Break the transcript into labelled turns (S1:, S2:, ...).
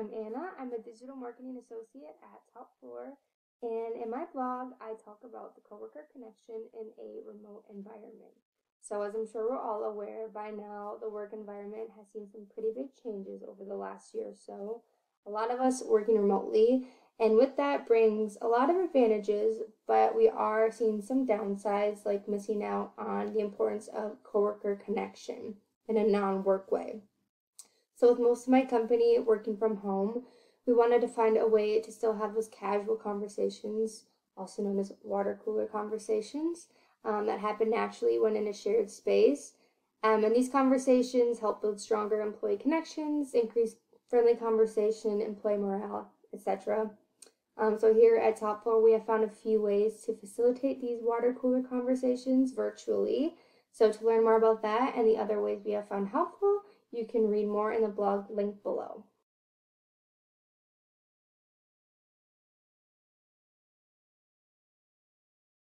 S1: I'm Anna. I'm a digital marketing associate at Top Floor. And in my blog, I talk about the coworker connection in a remote environment. So, as I'm sure we're all aware by now, the work environment has seen some pretty big changes over the last year or so. A lot of us working remotely, and with that brings a lot of advantages, but we are seeing some downsides like missing out on the importance of coworker connection in a non work way. So, with most of my company working from home, we wanted to find a way to still have those casual conversations, also known as water cooler conversations, um, that happen naturally when in a shared space. Um, and these conversations help build stronger employee connections, increase friendly conversation, employee morale, etc. Um, so here at Top Floor, we have found a few ways to facilitate these water cooler conversations virtually. So to learn more about that and the other ways we have found helpful, you can read more in the blog link below.